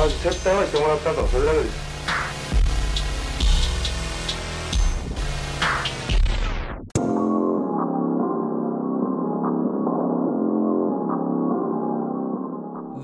まず接待はしてもらったとそれだけです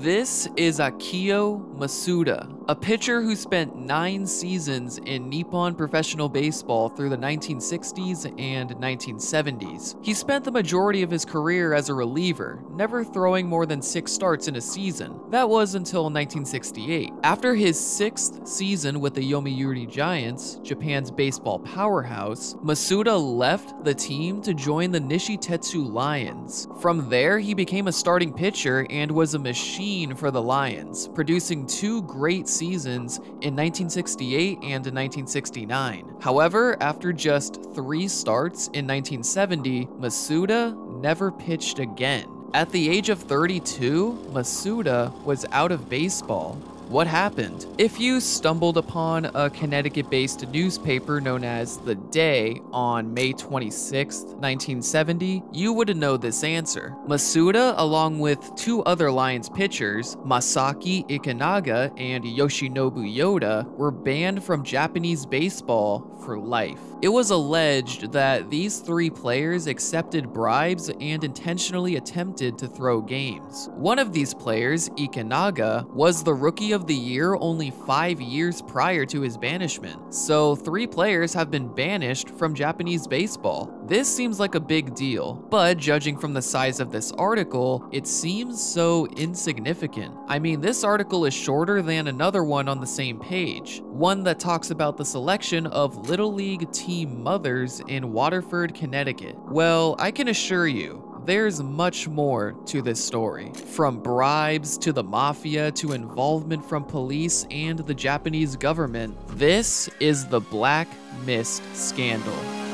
This is Akio Masuda, a pitcher who spent nine seasons in Nippon professional baseball through the 1960s and 1970s. He spent the majority of his career as a reliever, never throwing more than six starts in a season. That was until 1968. After his sixth season with the Yomiuri Giants, Japan's baseball powerhouse, Masuda left the team to join the Nishitetsu Lions. From there, he became a starting pitcher and was a machine for the Lions, producing two great seasons in 1968 and in 1969. However, after just three starts in 1970, Masuda never pitched again. At the age of 32, Masuda was out of baseball what happened? If you stumbled upon a Connecticut based newspaper known as The Day on May 26, 1970, you would know this answer. Masuda, along with two other Lions pitchers, Masaaki Ikenaga and Yoshinobu Yoda, were banned from Japanese baseball for life. It was alleged that these three players accepted bribes and intentionally attempted to throw games. One of these players, Ikenaga, was the rookie of the year only five years prior to his banishment, so three players have been banished from Japanese baseball. This seems like a big deal, but judging from the size of this article, it seems so insignificant. I mean, this article is shorter than another one on the same page, one that talks about the selection of Little League mothers in Waterford, Connecticut. Well, I can assure you, there's much more to this story. From bribes to the mafia to involvement from police and the Japanese government, this is the Black Mist Scandal.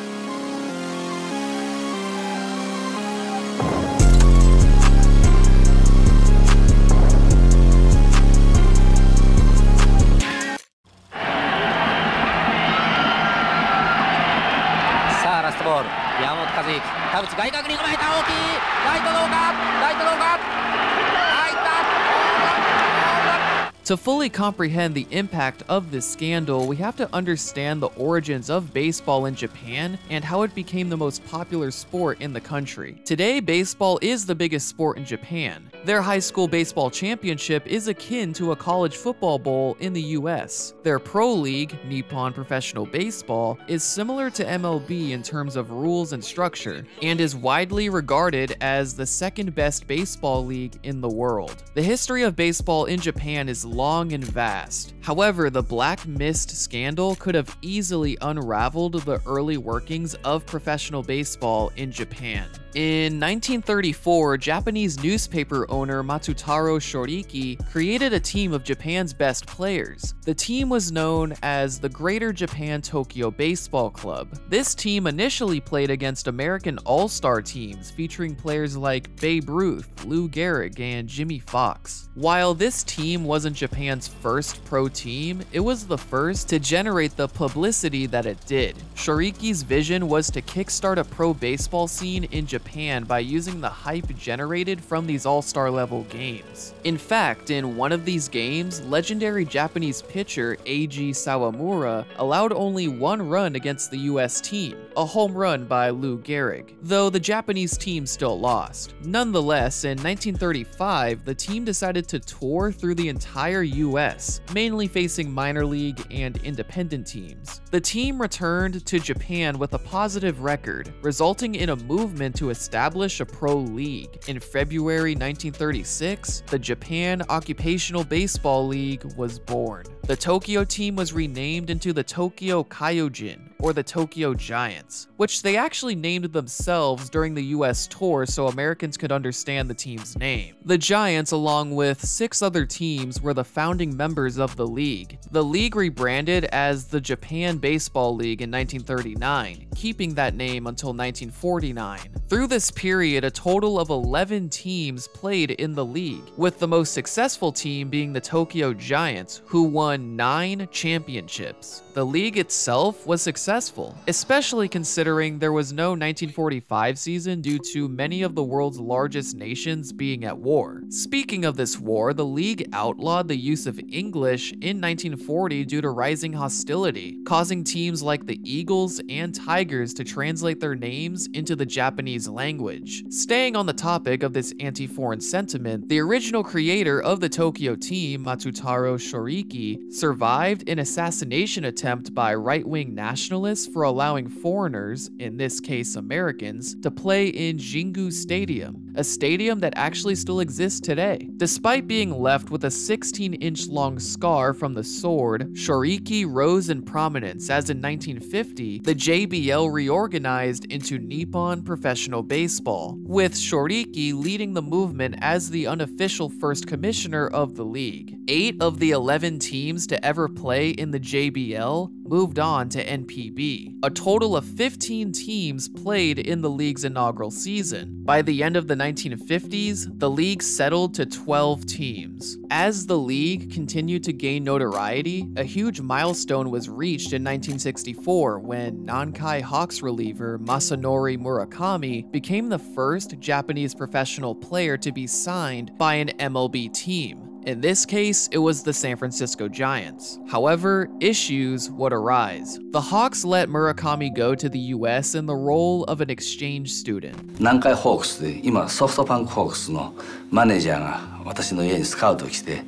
To fully comprehend the impact of this scandal, we have to understand the origins of baseball in Japan and how it became the most popular sport in the country. Today, baseball is the biggest sport in Japan. Their high school baseball championship is akin to a college football bowl in the US. Their pro league, Nippon Professional Baseball, is similar to MLB in terms of rules and structure, and is widely regarded as the second best baseball league in the world. The history of baseball in Japan is long and vast. However, the Black Mist scandal could have easily unraveled the early workings of professional baseball in Japan. In 1934, Japanese newspaper owner Matsutaro Shoriki created a team of Japan's best players. The team was known as the Greater Japan Tokyo Baseball Club. This team initially played against American All-Star teams featuring players like Babe Ruth, Lou Gehrig, and Jimmie Foxx. While this team wasn't Japan's first pro team, it was the first to generate the publicity that it did. Shoriki's vision was to kickstart a pro baseball scene in Japan Japan by using the hype generated from these all-star level games. In fact, in one of these games, legendary Japanese pitcher Eiji Sawamura allowed only one run against the US team, a home run by Lou Gehrig, though the Japanese team still lost. Nonetheless, in 1935, the team decided to tour through the entire US, mainly facing minor league and independent teams. The team returned to Japan with a positive record, resulting in a movement to establish a pro league. In February 1936, the Japan Occupational Baseball League was born. The Tokyo team was renamed into the Tokyo Kyojin, or the Tokyo Giants, which they actually named themselves during the US tour so Americans could understand the team's name. The Giants, along with six other teams, were the founding members of the league. The league rebranded as the Japan Baseball League in 1939, keeping that name until 1949. Through this period, a total of 11 teams played in the league, with the most successful team being the Tokyo Giants, who won nine championships. The league itself was successful successful, especially considering there was no 1945 season due to many of the world's largest nations being at war. Speaking of this war, the league outlawed the use of English in 1940 due to rising hostility, causing teams like the Eagles and Tigers to translate their names into the Japanese language. Staying on the topic of this anti-foreign sentiment, the original creator of the Tokyo team, Matsutaro Shoriki, survived an assassination attempt by right-wing nationalists for allowing foreigners, in this case Americans, to play in Jingu Stadium, a stadium that actually still exists today. Despite being left with a 16-inch long scar from the sword, Shoriki rose in prominence as in 1950, the JBL reorganized into Nippon Professional Baseball, with Shoriki leading the movement as the unofficial first commissioner of the league. Eight of the 11 teams to ever play in the JBL moved on to NPB. A total of 15 teams played in the league's inaugural season. By the end of the 1950s, the league settled to 12 teams. As the league continued to gain notoriety, a huge milestone was reached in 1964 when Nankai Hawks reliever Masanori Murakami became the first Japanese professional player to be signed by an MLB team. In this case, it was the San Francisco Giants. However, issues would arise. The Hawks let Murakami go to the US in the role of an exchange student. 南海ホークスで今ソフトバンクホークスのマネージャーが私の家にスカウト来て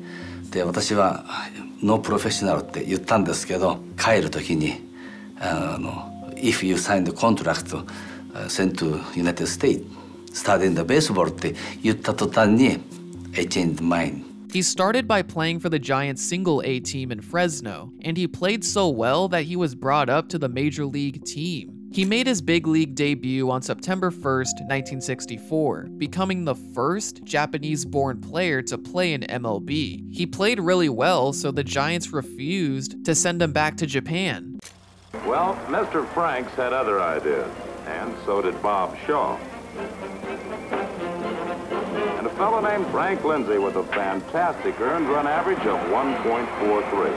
で私はノープロフェッショナルって言ったんですけど帰る時にあの If you sign the contract sent to United States starting the baseball って言った途端に I changed mind he started by playing for the Giants' single A team in Fresno, and he played so well that he was brought up to the major league team. He made his big league debut on September 1st, 1964, becoming the first Japanese born player to play in MLB. He played really well, so the Giants refused to send him back to Japan. Well, Mr. Franks had other ideas, and so did Bob Shaw. Fellow named Frank Linzy with a fantastic earned run average of 1.43.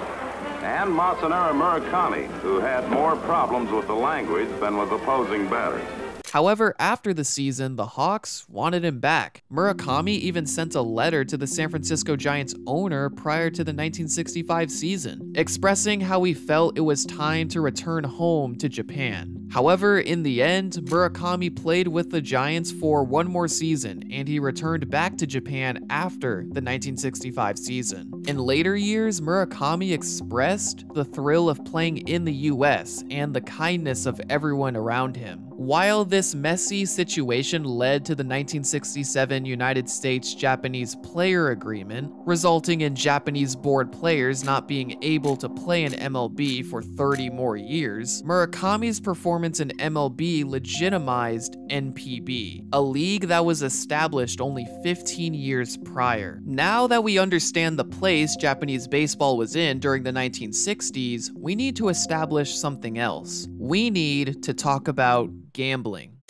And Masanori Murakami, who had more problems with the language than with opposing batters. However, after the season, the Hawks wanted him back. Murakami even sent a letter to the San Francisco Giants owner prior to the 1965 season, expressing how he felt it was time to return home to Japan. However, in the end, Murakami played with the Giants for one more season, and he returned back to Japan after the 1965 season. In later years, Murakami expressed the thrill of playing in the US and the kindness of everyone around him. While this messy situation led to the 1967 United States-Japanese Player Agreement, resulting in Japanese board players not being able to play in MLB for 30 more years, Murakami's performance in MLB legitimized NPB, a league that was established only 15 years prior. Now that we understand the place Japanese baseball was in during the 1960s, we need to establish something else. We need to talk about gambling.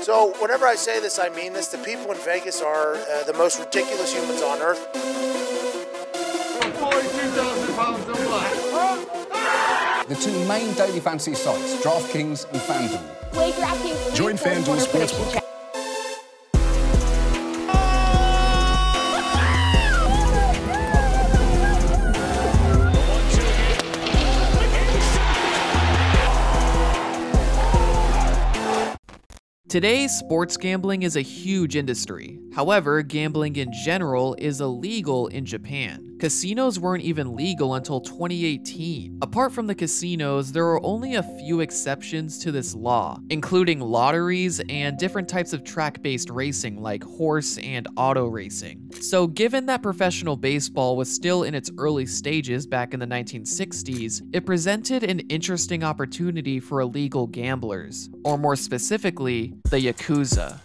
So, whenever I say this, I mean this. The people in Vegas are uh, the most ridiculous humans on earth. The two main daily fantasy sites, DraftKings and FanDuel. Join FanDuel Sportsbook. Today, sports gambling is a huge industry. However, gambling in general is illegal in Japan. Casinos weren't even legal until 2018. Apart from the casinos, there are only a few exceptions to this law, including lotteries and different types of track-based racing like horse and auto racing. So given that professional baseball was still in its early stages back in the 1960s, it presented an interesting opportunity for illegal gamblers, or more specifically, the Yakuza.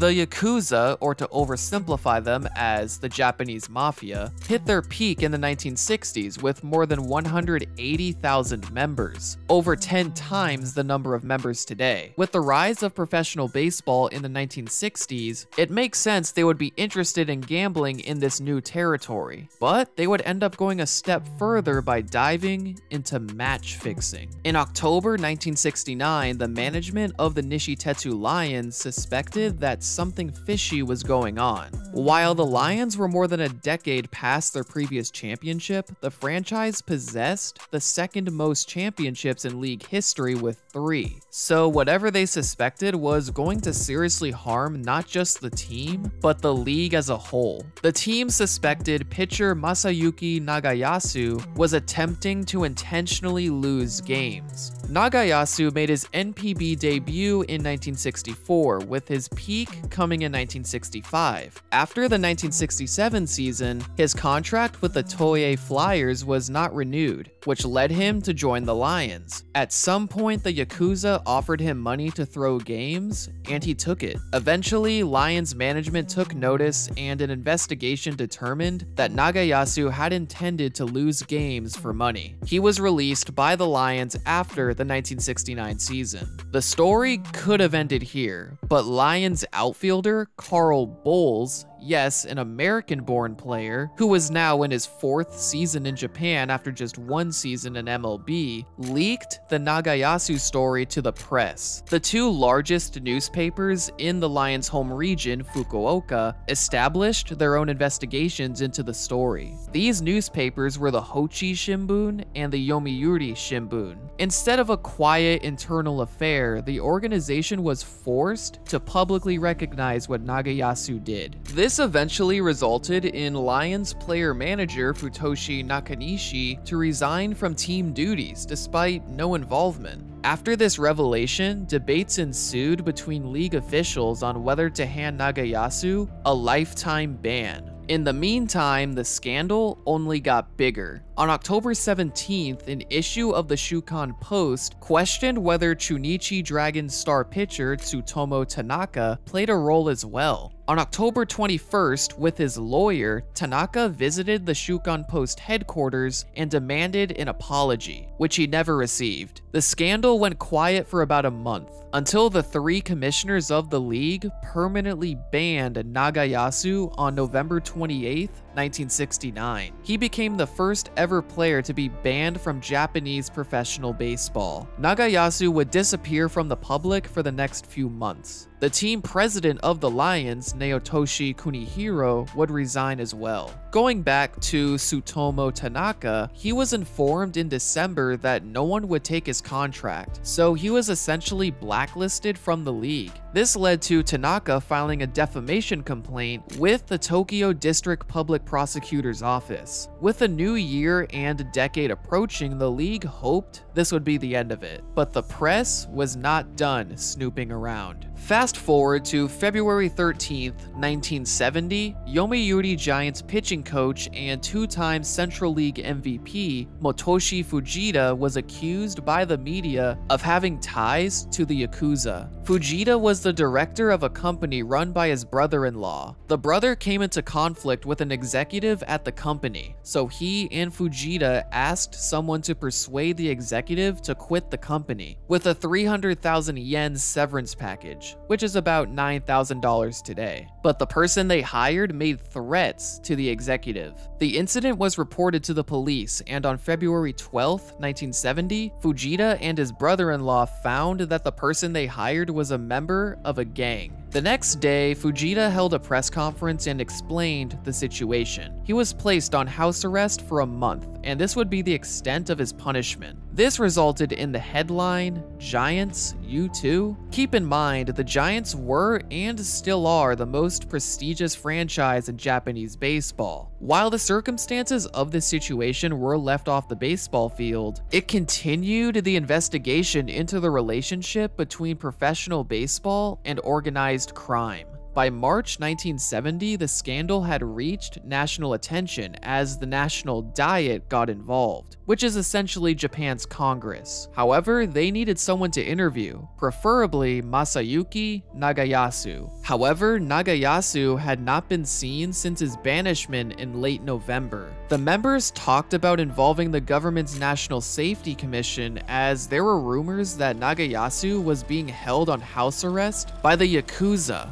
The Yakuza, or to oversimplify them as the Japanese Mafia, hit their peak in the 1960s with more than 180,000 members, over 10 times the number of members today. With the rise of professional baseball in the 1960s, it makes sense they would be interested in gambling in this new territory, but they would end up going a step further by diving into match fixing. In October 1969, the management of the Nishitetsu Lions suspected that something fishy was going on. While the Lions were more than a decade past their previous championship, the franchise possessed the second most championships in league history with three. So whatever they suspected was going to seriously harm not just the team, but the league as a whole. The team suspected pitcher Masayuki Nagayasu was attempting to intentionally lose games. Nagayasu made his NPB debut in 1964, with his peak coming in 1965. After the 1967 season, his contract with the Toei Flyers was not renewed, which led him to join the Lions. At some point, the Yakuza offered him money to throw games, and he took it. Eventually, Lions management took notice, and an investigation determined that Nagayasu had intended to lose games for money. He was released by the Lions after the 1969 season. The story could have ended here, but Lions outfielder Carl Boles yes, an American born player, who was now in his fourth season in Japan after just one season in MLB, leaked the Nagayasu story to the press. The two largest newspapers in the Lions' home region, Fukuoka, established their own investigations into the story. These newspapers were the Hochi Shimbun and the Yomiuri Shimbun. Instead of a quiet internal affair, the organization was forced to publicly recognize what Nagayasu did. This eventually resulted in Lions player manager Futoshi Nakanishi to resign from team duties despite no involvement. After this revelation, debates ensued between league officials on whether to hand Nagayasu a lifetime ban. In the meantime, the scandal only got bigger. On October 17th, an issue of the Shukan Post questioned whether Chunichi Dragons star pitcher Tsutomu Tanaka played a role as well. On October 21st, with his lawyer, Tanaka visited the Shukan Post headquarters and demanded an apology, which he never received. The scandal went quiet for about a month, until the three commissioners of the league permanently banned Nagayasu on November 28, 1969. He became the first ever player to be banned from Japanese professional baseball. Nagayasu would disappear from the public for the next few months. The team president of the Lions, Naotoshi Kunihiro, would resign as well. Going back to Tsutomu Tanaka, he was informed in December that no one would take his contract, so he was essentially blacklisted from the league. This led to Tanaka filing a defamation complaint with the Tokyo District Public Prosecutor's Office. With a new year and a decade approaching, the league hoped this would be the end of it, but the press was not done snooping around. Fast forward to February 13th, 1970, Yomiuri Giants pitching coach and two-time Central League MVP Motoshi Fujita was accused by the media of having ties to the Yakuza. Fujita was the director of a company run by his brother-in-law. The brother came into conflict with an executive at the company, so he and Fujita asked someone to persuade the executive to quit the company with a 300,000 yen severance package, which is about $9,000 today. But the person they hired made threats to the executive. The incident was reported to the police, and on February 12, 1970, Fujita and his brother-in-law found that the person they hired was a member of a gang. The next day, Fujita held a press conference and explained the situation. He was placed on house arrest for a month, and this would be the extent of his punishment. This resulted in the headline, Giants, You Too? Keep in mind, the Giants were and still are the most prestigious franchise in Japanese baseball. While the circumstances of this situation were left off the baseball field, it continued the investigation into the relationship between professional baseball and organized crime. By March 1970, the scandal had reached national attention as the National Diet got involved, which is essentially Japan's Congress. However, they needed someone to interview, preferably Masayuki Nagayasu. However, Nagayasu had not been seen since his banishment in late November. The members talked about involving the government's National Safety Commission as there were rumors that Nagayasu was being held on house arrest by the Yakuza,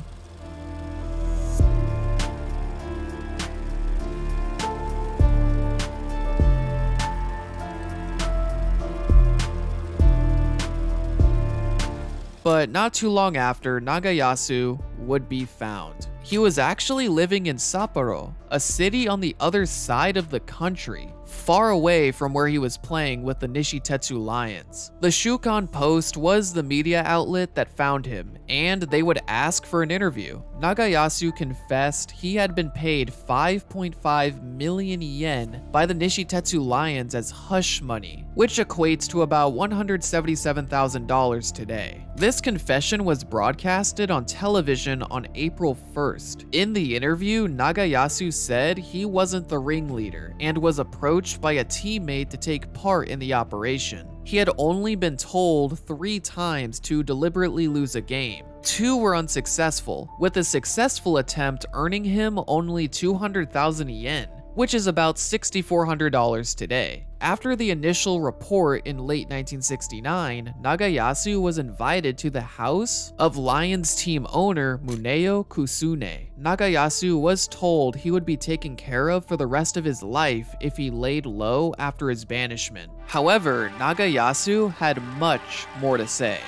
But not too long after, Nagayasu would be found. He was actually living in Sapporo, a city on the other side of the country, far away from where he was playing with the Nishitetsu Lions. The Shukan Post was the media outlet that found him, and they would ask for an interview. Nagayasu confessed he had been paid 5.5 million yen by the Nishitetsu Lions as hush money, which equates to about $177,000 today. This confession was broadcasted on television on April 1st. In the interview, Nagayasu said he wasn't the ringleader and was approached by a teammate to take part in the operation. He had only been told three times to deliberately lose a game. Two were unsuccessful, with a successful attempt earning him only 200,000 yen which is about $6,400 today. After the initial report in late 1969, Nagayasu was invited to the house of Lions team owner Muneo Kusune. Nagayasu was told he would be taken care of for the rest of his life if he laid low after his banishment. However, Nagayasu had much more to say.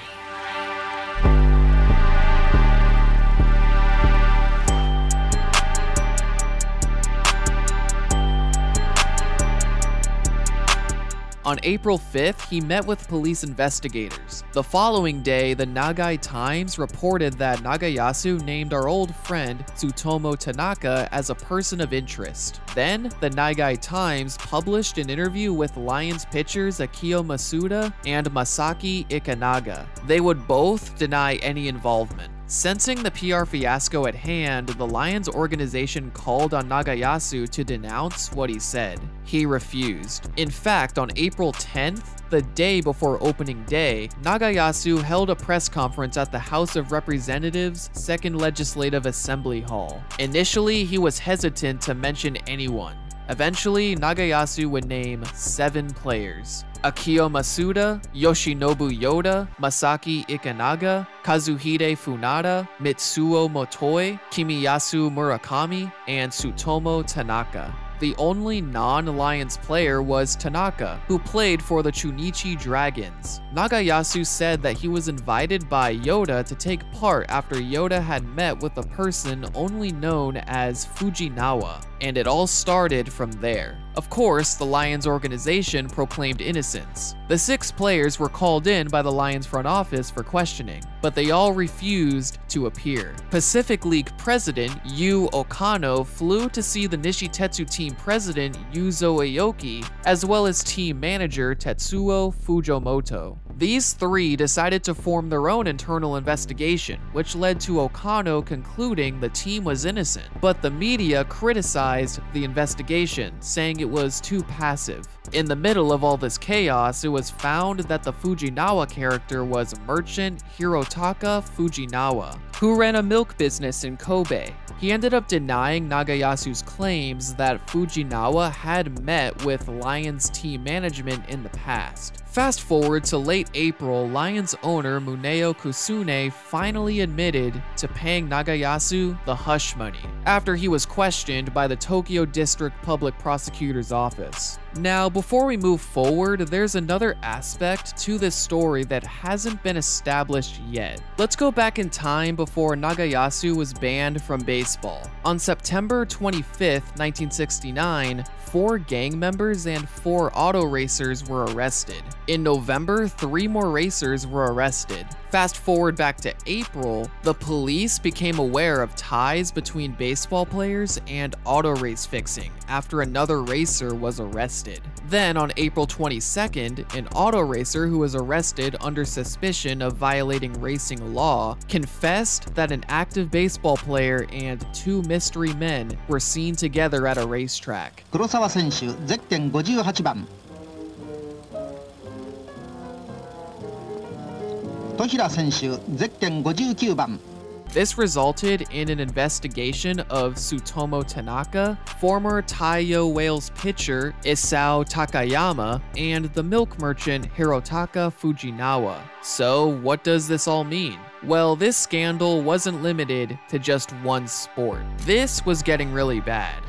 On April 5th, he met with police investigators. The following day, the Nagai Times reported that Nagayasu named our old friend Tsutomu Tanaka as a person of interest. Then, the Nagai Times published an interview with Lions pitchers Akio Masuda and Masaaki Ikenaga. They would both deny any involvement. Sensing the PR fiasco at hand, the Lions organization called on Nagayasu to denounce what he said. He refused. In fact, on April 10th, the day before opening day, Nagayasu held a press conference at the House of Representatives' Second Legislative Assembly Hall. Initially, he was hesitant to mention anyone. Eventually, Nagayasu would name seven players. Akio Masuda, Yoshinobu Yoda, Masaaki Ikenaga, Kazuhide Funada, Mitsuo Motoi, Kimiyasu Murakami, and Tsutomu Tanaka. The only non-Lions player was Tanaka, who played for the Chunichi Dragons. Nagayasu said that he was invited by Yoda to take part after Yoda had met with a person only known as Fujinawa, and it all started from there. Of course, the Lions organization proclaimed innocence. The six players were called in by the Lions front office for questioning, but they all refused to appear. Pacific League president Yu Okano flew to see the Nishitetsu team president Yuzo Aoki, as well as team manager Tetsuo Fujimoto. These three decided to form their own internal investigation, which led to Okano concluding the team was innocent. But the media criticized the investigation, saying it was too passive. In the middle of all this chaos, it was found that the Fujinawa character was merchant Hirotaka Fujinawa, who ran a milk business in Kobe. He ended up denying Nagayasu's claims that Fujinawa had met with Lions team management in the past. Fast forward to late April, Lions owner Muneo Kusune finally admitted to paying Nagayasu the hush money after he was questioned by the Tokyo District Public Prosecutor's Office. Now, before we move forward, there's another aspect to this story that hasn't been established yet. Let's go back in time before Nagayasu was banned from baseball. On September 25th, 1969, four gang members and four auto racers were arrested. In November, three more racers were arrested. Fast forward back to April, the police became aware of ties between baseball players and auto race fixing after another racer was arrested. Then on April 22nd, an auto racer who was arrested under suspicion of violating racing law confessed that an active baseball player and two mystery men were seen together at a racetrack. 黒沢選手ゼッケン58番 This resulted in an investigation of Tsutomu Tanaka, former Taiyo Whales pitcher Isao Takayama, and the milk merchant Hirotaka Fujinawa. So, what does this all mean? Well, this scandal wasn't limited to just one sport. This was getting really bad.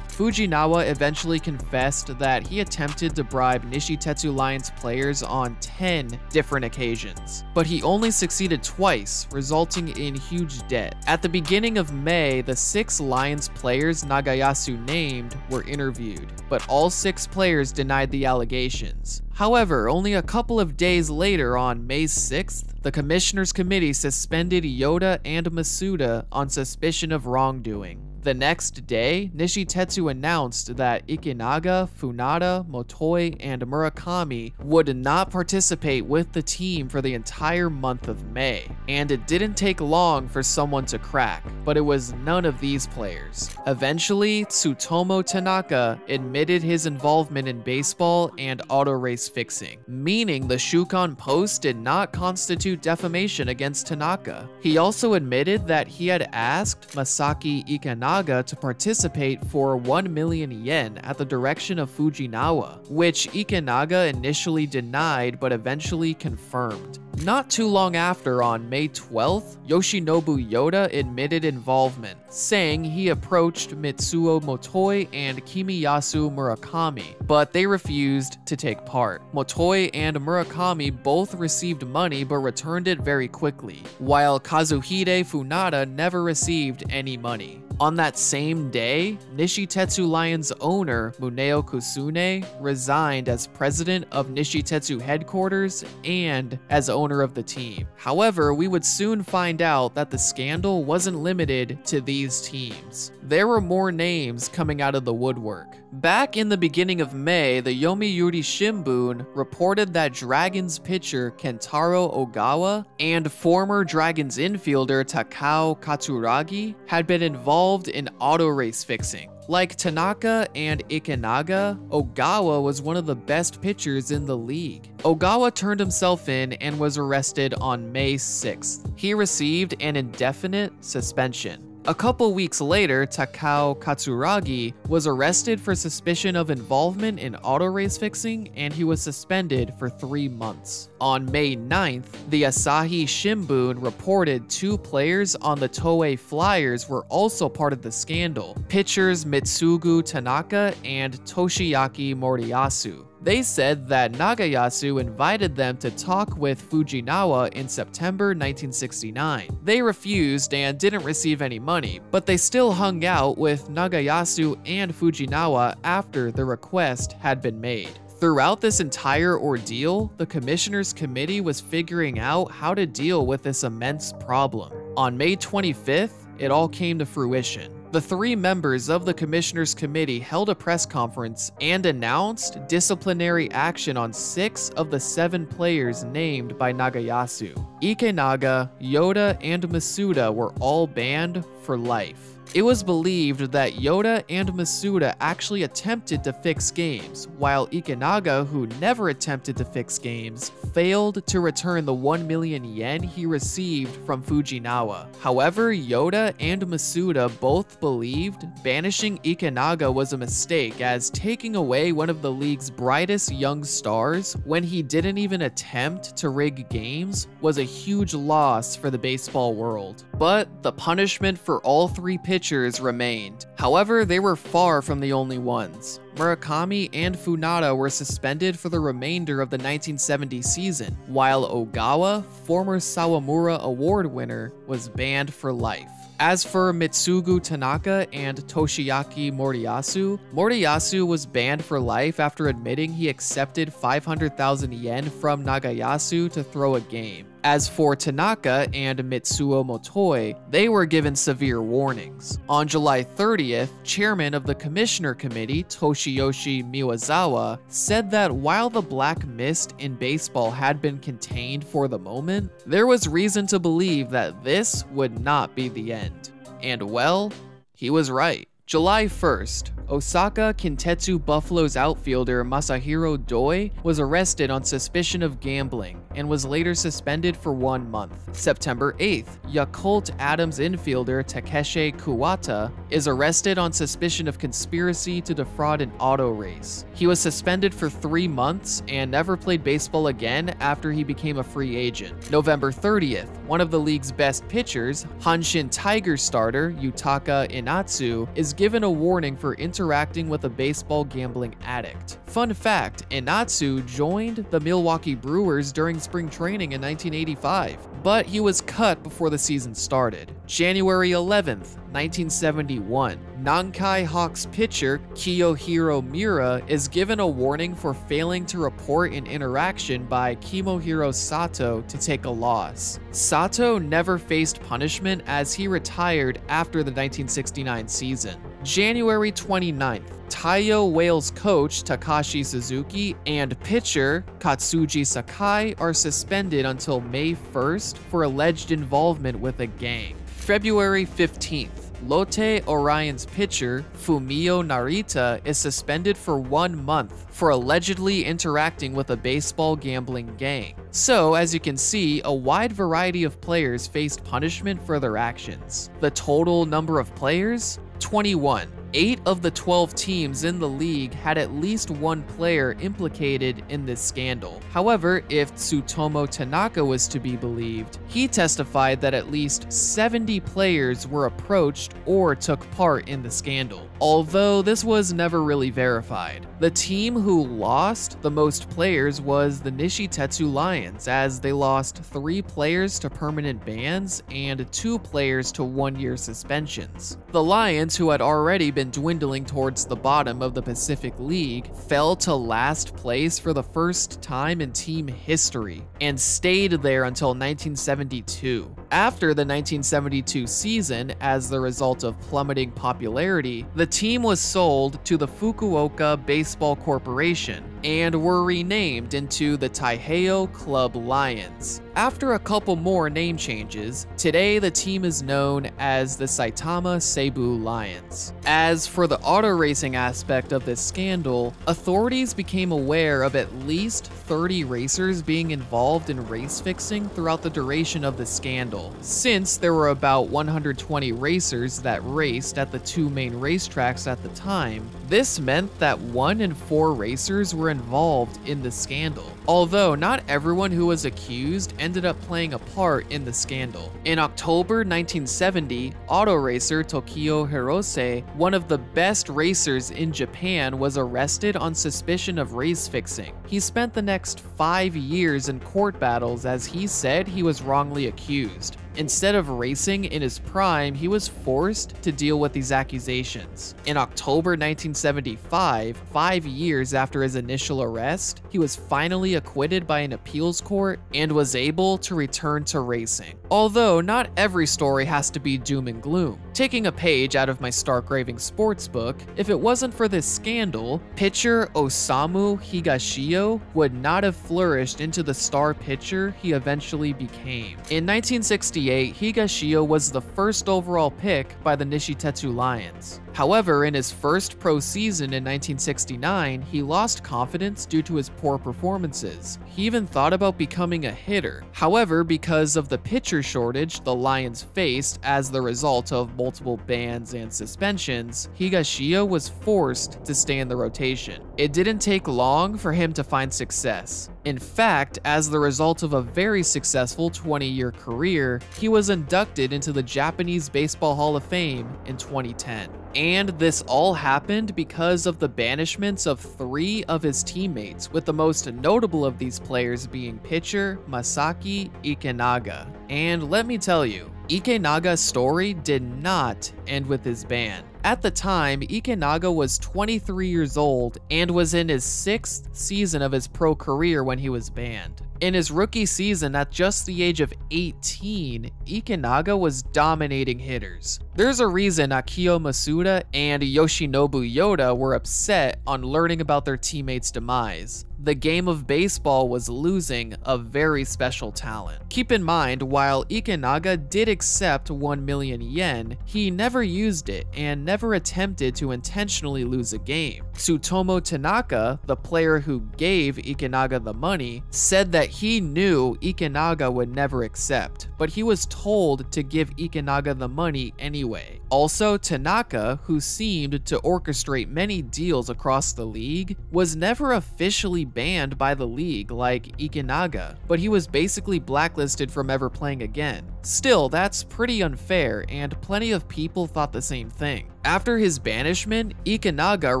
Fujinawa eventually confessed that he attempted to bribe Nishitetsu Lions players on 10 different occasions, but he only succeeded twice, resulting in huge debt. At the beginning of May, the six Lions players Nagayasu named were interviewed, but all six players denied the allegations. However, only a couple of days later, on May 6th, the Commissioners Committee suspended Yoda and Masuda on suspicion of wrongdoing. The next day, Nishitetsu announced that Ikenaga, Funada, Motoi, and Murakami would not participate with the team for the entire month of May. And it didn't take long for someone to crack, but it was none of these players. Eventually, Tsutomu Tanaka admitted his involvement in baseball and auto fixing, meaning the Shukan Post did not constitute defamation against Tanaka. He also admitted that he had asked Masaaki Ikenaga to participate for 1 million yen at the direction of Fujinawa, which Ikenaga initially denied but eventually confirmed. Not too long after, on May 12th, Yoshinobu Yoda admitted involvement, saying he approached Mitsuo Motoi and Kimiyasu Murakami, but they refused to take part. Motoi and Murakami both received money but returned it very quickly, while Kazuhide Funada never received any money. On that same day, Nishitetsu Lions owner Muneo Kusune resigned as president of Nishitetsu headquarters and as owner of the team. However, we would soon find out that the scandal wasn't limited to these teams. There were more names coming out of the woodwork. Back in the beginning of May, the Yomiuri Shimbun reported that Dragons pitcher Kentaro Ogawa and former Dragons infielder Takao Katsuragi had been involved in auto race fixing. Like Tanaka and Ikenaga, Ogawa was one of the best pitchers in the league. Ogawa turned himself in and was arrested on May 6th. He received an indefinite suspension. A couple weeks later, Takao Katsuragi was arrested for suspicion of involvement in auto race fixing and he was suspended for three months. On May 9th, the Asahi Shimbun reported two players on the Toei Flyers were also part of the scandal pitchers Mitsugu Tanaka and Toshiaki Moriyasu. They said that Nagayasu invited them to talk with Fujinawa in September 1969. They refused and didn't receive any money, but they still hung out with Nagayasu and Fujinawa after the request had been made. Throughout this entire ordeal, the Commissioners Committee was figuring out how to deal with this immense problem. On May 25th, it all came to fruition. The three members of the Commissioners Committee held a press conference and announced disciplinary action on six of the seven players named by Nagayasu. Ikenaga, Yoda, and Masuda were all banned for life. It was believed that Yoda and Masuda actually attempted to fix games, while Ikenaga, who never attempted to fix games, failed to return the 1 million yen he received from Fujinawa. However, Yoda and Masuda both believed banishing Ikenaga was a mistake as taking away one of the league's brightest young stars when he didn't even attempt to rig games was a huge loss for the baseball world. But the punishment for all three pitchers pitchers remained. However, they were far from the only ones. Murakami and Funada were suspended for the remainder of the 1970 season, while Ogawa, former Sawamura Award winner, was banned for life. As for Mitsugu Tanaka and Toshiaki Moriyasu, Moriyasu was banned for life after admitting he accepted 500,000 yen from Nagayasu to throw a game. As for Tanaka and Mitsuo Motoi, they were given severe warnings. On July 30th, chairman of the commissioner committee, Toshiyoshi Miyazawa, said that while the black mist in baseball had been contained for the moment, there was reason to believe that this would not be the end. And well, he was right. July 1st, Osaka Kintetsu Buffaloes outfielder Masahiro Doi was arrested on suspicion of gambling and was later suspended for one month. September 8th, Yakult Atoms infielder Takeshi Kuwata is arrested on suspicion of conspiracy to defraud an auto race. He was suspended for three months and never played baseball again after he became a free agent. November 30th, one of the league's best pitchers, Hanshin Tiger starter Yutaka Enatsu, is given a warning for interacting with a baseball gambling addict. Fun fact, Enatsu joined the Milwaukee Brewers during spring training in 1985, but he was cut before the season started. January 11th, 1971, Nankai Hawks pitcher Kiyohiro Miura is given a warning for failing to report an interaction by Kimihiro Sato to take a loss. Sato never faced punishment as he retired after the 1969 season. January 29th, Taiyo Whales coach Takashi Suzuki and pitcher Katsuji Sakai are suspended until May 1st for alleged involvement with a gang. February 15th, Lotte Orion's pitcher, Fumio Narita, is suspended for one month for allegedly interacting with a baseball gambling gang. So, as you can see, a wide variety of players faced punishment for their actions. The total number of players? 21. Eight of the 12 teams in the league had at least one player implicated in this scandal. However, if Tsutomu Tanaka was to be believed, he testified that at least 70 players were approached or took part in the scandal, although this was never really verified. The team who lost the most players was the Nishitetsu Lions, as they lost three players to permanent bans and two players to one-year suspensions. The Lions, who had already been dwindling towards the bottom of the Pacific League, fell to last place for the first time in team history and stayed there until 1972. After the 1972 season, as the result of plummeting popularity, the team was sold to the Fukuoka Baseball Corporation and were renamed into the Taiheiyo Club Lions. After a couple more name changes, today the team is known as the Saitama Seibu Lions. As for the auto racing aspect of this scandal, authorities became aware of at least 30 racers being involved in race fixing throughout the duration of the scandal. Since there were about 120 racers that raced at the two main racetracks at the time, this meant that one in four racers were involved in the scandal. Although not everyone who was accused ended up playing a part in the scandal. In October 1970, auto racer Tokio Hirose, one of the best racers in Japan, was arrested on suspicion of race fixing. He spent the next five years in court battles as he said he was wrongly accused. Instead of racing in his prime, he was forced to deal with these accusations. In October 1975, five years after his initial arrest, he was finally acquitted by an appeals court and was able to return to racing. Although not every story has to be doom and gloom. Taking a page out of my Stark Raving sports book, if it wasn't for this scandal, pitcher Osamu Higashio would not have flourished into the star pitcher he eventually became. In 1968, Higashio was the first overall pick by the Nishitetsu Lions. However, in his first pro season in 1969, he lost confidence due to his poor performances. He even thought about becoming a hitter. However, because of the pitcher shortage the Lions faced as the result of multiple bans and suspensions, Higashio was forced to stay in the rotation. It didn't take long for him to find success. In fact, as the result of a very successful 20-year career, he was inducted into the Japanese Baseball Hall of Fame in 2010. And this all happened because of the banishments of three of his teammates, with the most notable of these players being pitcher Masaaki Ikenaga. And let me tell you, Ikenaga's story did not end with his ban. At the time, Ikenaga was 23 years old and was in his sixth season of his pro career when he was banned. In his rookie season, at just the age of 18, Ikenaga was dominating hitters. There's a reason Akio Masuda and Yoshinobu Yoda were upset on learning about their teammates' demise the game of baseball was losing a very special talent. Keep in mind, while Ikenaga did accept 1 million yen, he never used it and never attempted to intentionally lose a game. Tsutomu Tanaka, the player who gave Ikenaga the money, said that he knew Ikenaga would never accept, but he was told to give Ikenaga the money anyway. Also, Tanaka, who seemed to orchestrate many deals across the league, was never officially banned by the league like Ikenaga, but he was basically blacklisted from ever playing again. Still, that's pretty unfair, and plenty of people thought the same thing. After his banishment, Ikenaga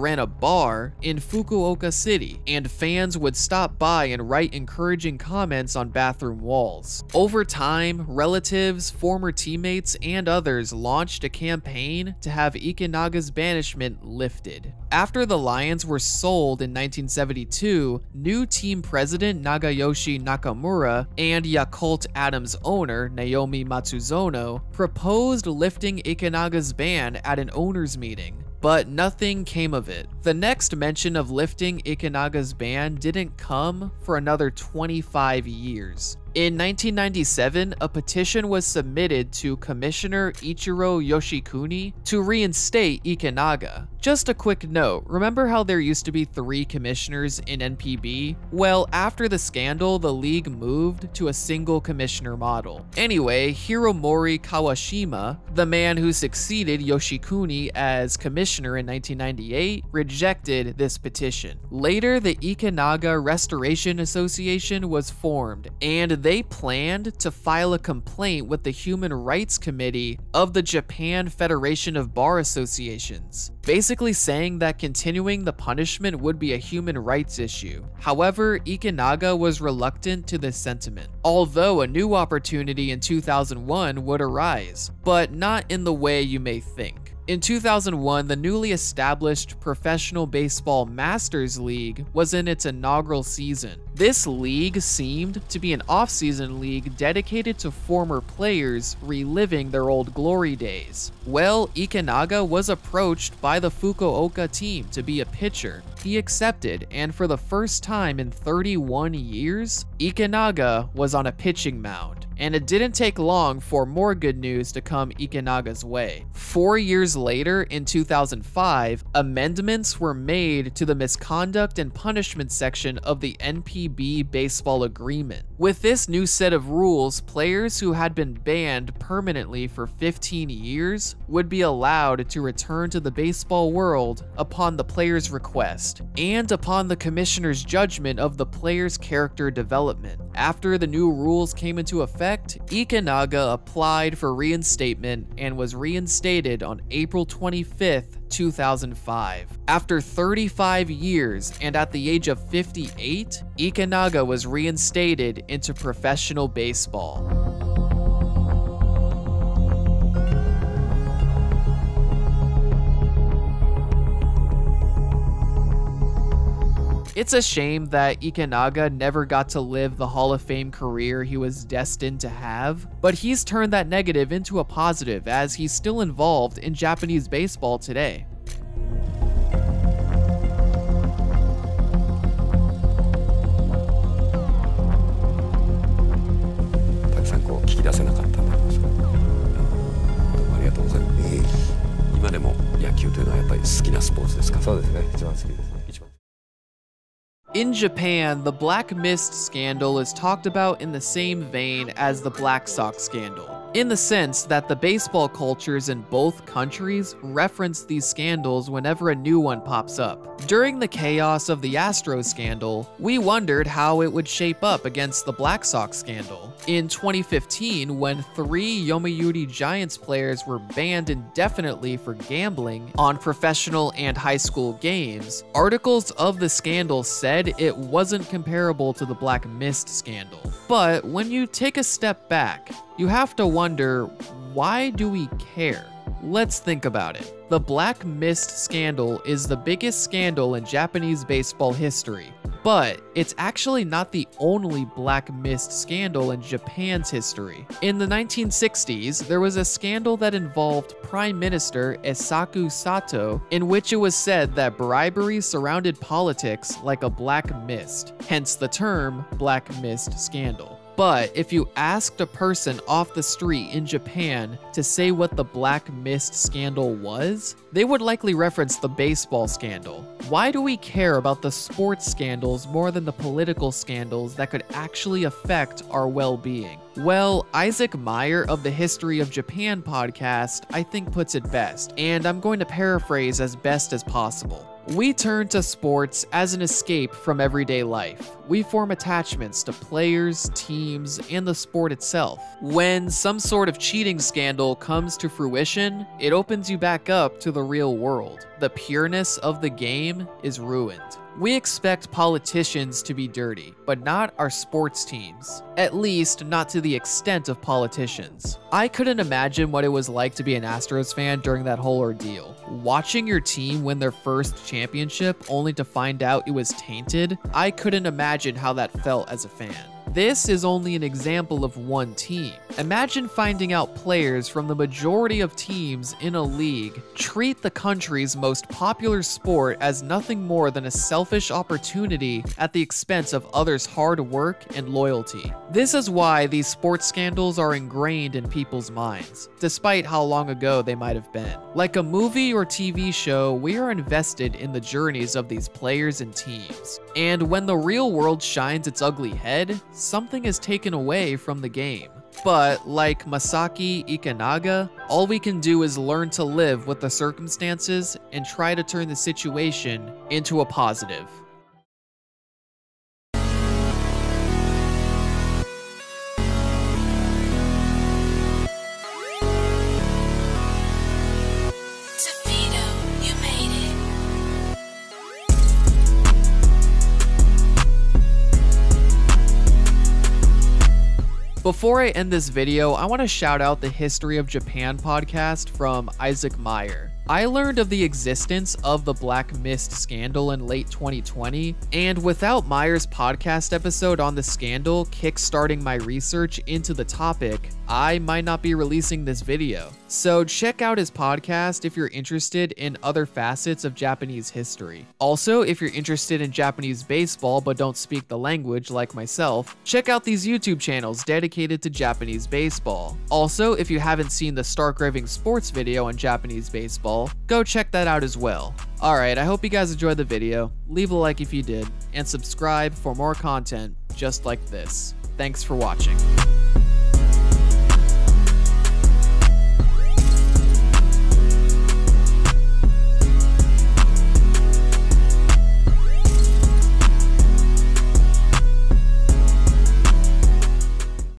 ran a bar in Fukuoka City, and fans would stop by and write encouraging comments on bathroom walls. Over time, relatives, former teammates, and others launched a campaign to have Ikenaga's banishment lifted. After the Lions were sold in 1972, new team president Nagayoshi Nakamura and Yakult Atoms owner Naomi Matsuzono proposed lifting Ikenaga's ban at an owners meeting but nothing came of it. The next mention of lifting Ikenaga's ban didn't come for another 25 years. In 1997, a petition was submitted to Commissioner Ichiro Yoshikuni to reinstate Ikenaga. Just a quick note, remember how there used to be three commissioners in NPB? Well, after the scandal, the league moved to a single commissioner model. Anyway, Hiromori Kawashima, the man who succeeded Yoshikuni as commissioner in 1998, rejected this petition. Later, the Ikenaga Restoration Association was formed, and they planned to file a complaint with the Human Rights Committee of the Japan Federation of Bar Associations, basically saying that continuing the punishment would be a human rights issue. However, Ikenaga was reluctant to this sentiment, although a new opportunity in 2001 would arise, but not in the way you may think. In 2001, the newly established Professional Baseball Masters League was in its inaugural season. This league seemed to be an off-season league dedicated to former players reliving their old glory days. Well, Ikenaga was approached by the Fukuoka team to be a pitcher. He accepted, and for the first time in 31 years, Ikenaga was on a pitching mound and it didn't take long for more good news to come Ikenaga's way. Four years later, in 2005, amendments were made to the misconduct and punishment section of the NPB baseball agreement. With this new set of rules, players who had been banned permanently for 15 years would be allowed to return to the baseball world upon the player's request, and upon the commissioner's judgment of the player's character development. After the new rules came into effect, Ikenaga applied for reinstatement and was reinstated on April 25th, 2005. After 35 years and at the age of 58, Ikenaga was reinstated into professional baseball. It's a shame that Ikenaga never got to live the Hall of Fame career he was destined to have, but he's turned that negative into a positive as he's still involved in Japanese baseball today. In Japan, the Black Mist scandal is talked about in the same vein as the Black Sox scandal. In the sense that the baseball cultures in both countries reference these scandals whenever a new one pops up. During the chaos of the Astros scandal, we wondered how it would shape up against the Black Sox scandal. In 2015, when three Yomiuri Giants players were banned indefinitely for gambling on professional and high school games, articles of the scandal said it wasn't comparable to the Black Mist scandal. But when you take a step back, you have to wonder why do we care? Let's think about it. The Black Mist scandal is the biggest scandal in Japanese baseball history, but it's actually not the only Black Mist scandal in Japan's history. In the 1960s, there was a scandal that involved Prime Minister Eisaku Sato, in which it was said that bribery surrounded politics like a black mist, hence the term Black Mist scandal. But if you asked a person off the street in Japan to say what the Black Mist scandal was, they would likely reference the baseball scandal. Why do we care about the sports scandals more than the political scandals that could actually affect our well being? Well, Isaac Meyer of the History of Japan podcast, I think, puts it best, and I'm going to paraphrase as best as possible. We turn to sports as an escape from everyday life. We form attachments to players, teams, and the sport itself. When some sort of cheating scandal comes to fruition, it opens you back up to the real world. The pureness of the game is ruined. We expect politicians to be dirty, but not our sports teams. At least, not to the extent of politicians. I couldn't imagine what it was like to be an Astros fan during that whole ordeal. Watching your team win their first championship only to find out it was tainted, I couldn't imagine how that felt as a fan. This is only an example of one team. Imagine finding out players from the majority of teams in a league treat the country's most popular sport as nothing more than a selfish opportunity at the expense of others' hard work and loyalty. This is why these sports scandals are ingrained in people's minds, despite how long ago they might have been. Like a movie or TV show, we are invested in the journeys of these players and teams. And when the real world shines its ugly head, something is taken away from the game. But like Masaaki Ikenaga, all we can do is learn to live with the circumstances and try to turn the situation into a positive. Before I end this video, I want to shout out the History of Japan podcast from Isaac Meyer. I learned of the existence of the Black Mist scandal in late 2020, and without Meyer's podcast episode on the scandal kickstarting my research into the topic, I might not be releasing this video. So check out his podcast if you're interested in other facets of Japanese history. Also, if you're interested in Japanese baseball but don't speak the language like myself, check out these YouTube channels dedicated to Japanese baseball. Also, if you haven't seen the Stark Raving Sports video on Japanese baseball, go check that out as well. Alright, I hope you guys enjoyed the video. Leave a like if you did, and subscribe for more content just like this. Thanks for watching.